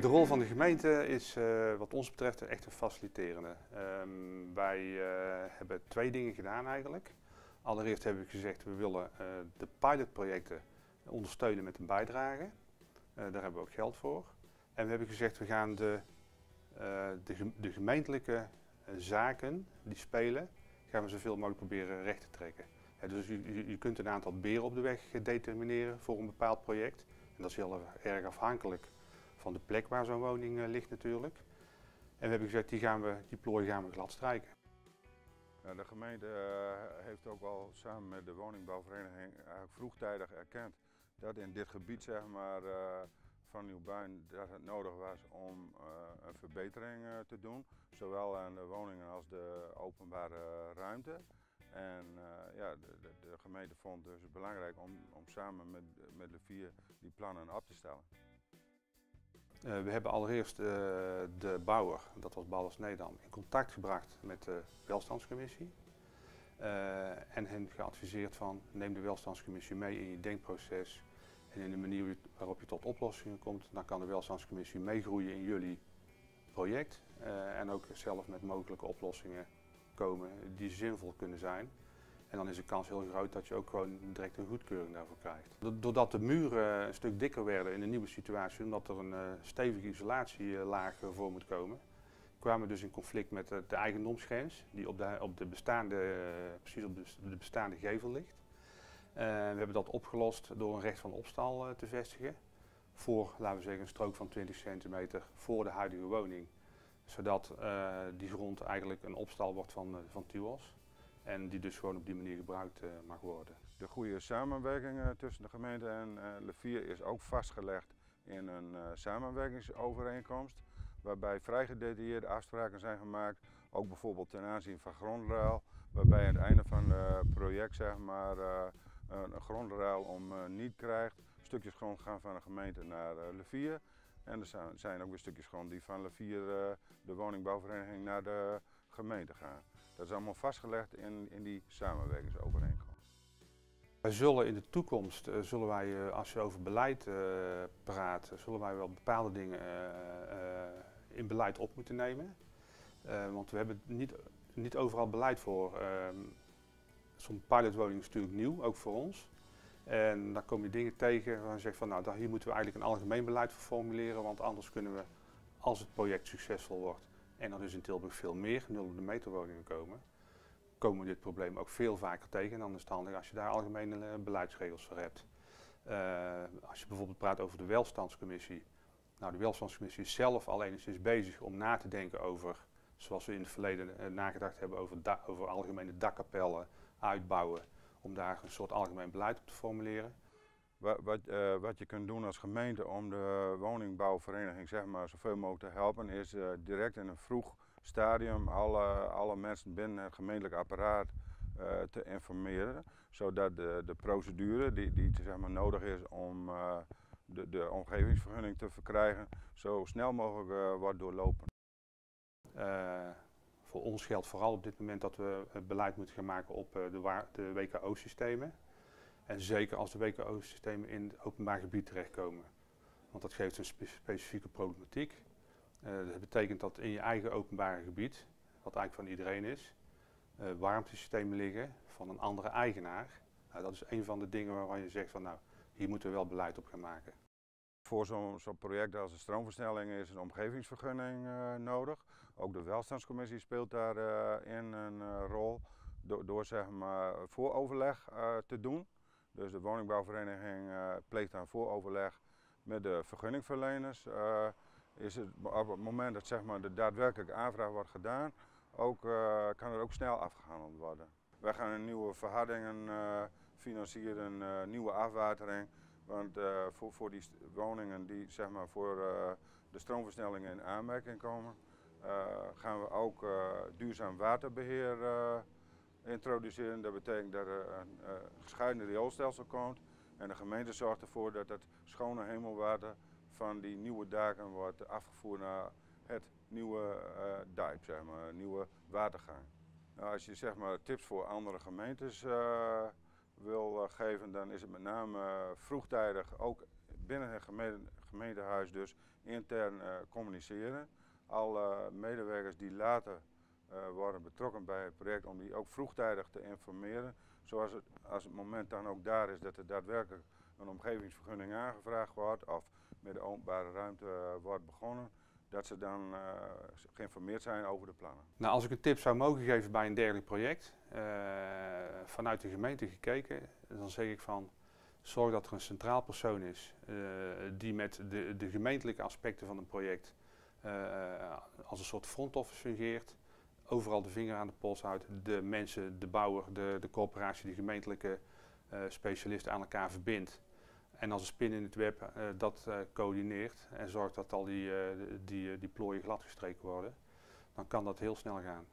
de rol van de gemeente is uh, wat ons betreft echt een faciliterende. Um, wij uh, hebben twee dingen gedaan eigenlijk. Allereerst hebben we gezegd we willen uh, de pilotprojecten ondersteunen met een bijdrage. daar hebben we ook geld voor. En we hebben gezegd we gaan de, de, gemeentelijke zaken die spelen, gaan we zoveel mogelijk proberen recht te trekken. dus je, je kunt een aantal beren op de weg determineren voor een bepaald project. En dat is heel erg afhankelijk van de plek waar zo'n woning uh, ligt natuurlijk. En we hebben gezegd, die, gaan we, die plooi gaan we glad strijken. de gemeente uh, heeft ook al samen met de woningbouwvereniging eigenlijk vroegtijdig erkend dat in dit gebied zeg maar, van Nieuwbuin dat het nodig was om een verbetering te doen. Zowel aan de woningen als de openbare ruimte. En ja, de, de, gemeente vond dus belangrijk om, om samen met, met de vier die plannen op te stellen. Uh, we hebben allereerst uh, de bouwer, dat was Ballers Nedam, in contact gebracht met de welstandscommissie. en hen geadviseerd van neem de welstandscommissie mee in je denkproces en in de manier waarop je tot oplossingen komt. Dan kan de welstandscommissie meegroeien in jullie project en ook zelf met mogelijke oplossingen komen die zinvol kunnen zijn. En dan is de kans heel groot dat je ook gewoon direct een goedkeuring daarvoor krijgt. Doordat de muren een stuk dikker werden in de nieuwe situatie, omdat er een uh, stevige isolatielaag voor moet komen, kwamen we dus in conflict met de, de eigendomsgrens, die op de, op de bestaande, precies op de, de, bestaande gevel ligt. We hebben dat opgelost door een recht van opstal te vestigen. Voor, laten we zeggen, een strook van 20 centimeter voor de huidige woning zodat die grond eigenlijk een opstal wordt van, van TUOS. En die dus gewoon op die manier gebruikt uh, mag worden. De goede samenwerking tussen de gemeente en Levier is ook vastgelegd in een samenwerkingsovereenkomst. Waarbij vrij gedetailleerde afspraken zijn gemaakt. Ook bijvoorbeeld ten aanzien van grondruil. Waarbij aan het einde van het project zeg maar, een grondruil om niet krijgt. Stukjes grond gaan van de gemeente naar Levier. En er zijn ook weer stukjes grond die van Levier, de woningbouwvereniging, naar de gemeente gaan. Dat is allemaal vastgelegd in, in die samenwerkingsovereenkomst. Wij zullen in de toekomst, uh, zullen wij, uh, als je over beleid praat, zullen wij wel bepaalde dingen in beleid op moeten nemen. want we hebben niet, niet overal beleid voor. Ehm, Zo'n pilotwoning is natuurlijk nieuw, ook voor ons. En dan kom je dingen tegen waar je zegt van nou, hier moeten we eigenlijk een algemeen beleid voor formuleren, want anders kunnen we, als het project succesvol wordt, en er dus in Tilburg veel meer de meter woningen komen, komen we dit probleem ook veel vaker tegen. En dan is het als je daar algemene eh, beleidsregels voor hebt. Uh, als je bijvoorbeeld praat over de welstandscommissie. Nou, de welstandscommissie is zelf al enigszins bezig om na te denken over, zoals we in het verleden uh, nagedacht hebben over, over algemene dakkapellen, uitbouwen om daar een soort algemeen beleid op te formuleren. Wat, wat, uh, wat je kunt doen als gemeente om de woningbouwvereniging zeg maar, zoveel mogelijk te helpen, is uh, direct in een vroeg stadium alle, alle mensen binnen het gemeentelijk apparaat uh, te informeren. Zodat de, de procedure die, die zeg maar, nodig is om de, de omgevingsvergunning te verkrijgen, zo snel mogelijk wordt doorlopen voor ons geldt vooral op dit moment dat we beleid moeten gaan maken op eh, de, de WKO-systemen. En zeker als de WKO-systemen in het openbaar gebied terechtkomen. Want dat geeft een specifieke problematiek. Uh, dat betekent dat in je eigen openbare gebied, wat eigenlijk van iedereen is, uh, warmtesystemen liggen van een andere eigenaar. Nou, dat is een van de dingen waarvan je zegt van nou, hier moeten we wel beleid op gaan maken. Voor zo'n zo project als een stroomversnelling is een omgevingsvergunning uh, nodig. Ook de welstandscommissie speelt daarin een rol door, door zeg maar, vooroverleg te doen. Dus de woningbouwvereniging pleegt dan vooroverleg met de vergunningverleners. is het, op het moment dat zeg maar, de daadwerkelijke aanvraag wordt gedaan, ook, kan er ook snel afgehandeld worden. Wij gaan nieuwe verhardingen financieren, nieuwe afwatering. Want voor, voor die woningen die zeg maar, voor de stroomversnellingen in aanmerking komen, gaan we ook duurzaam waterbeheer introduceren. Dat betekent dat er een gescheiden rioolstelsel komt. En de gemeente zorgt ervoor dat het schone hemelwater van die nieuwe daken wordt afgevoerd naar het nieuwe dijp, zeg maar, nieuwe watergang. Nou, als je zeg maar, tips voor andere gemeentes wil eh, geven, dan is het met name eh, vroegtijdig ook binnen het gemeentehuis dus intern eh, communiceren. Alle medewerkers die later eh, worden betrokken bij het project, om die ook vroegtijdig te informeren. Zoals het, als het moment dan ook daar is dat er daadwerkelijk een omgevingsvergunning aangevraagd wordt of met de openbare ruimte eh, wordt begonnen, dat ze dan eh, geïnformeerd zijn over de plannen. Nou, als ik een tip zou mogen geven bij een dergelijk project, vanuit de gemeente gekeken, dan zeg ik van zorg dat er een centraal persoon is die met de, de gemeentelijke aspecten van een project als een soort front office fungeert. Overal de vinger aan de pols houdt, de mensen, de bouwer, de, de corporatie, de gemeentelijke eh, specialisten aan elkaar verbindt. En als een spin in het web eh, dat eh, coördineert en zorgt dat al die, die, die plooien gladgestreken worden, dan kan dat heel snel gaan.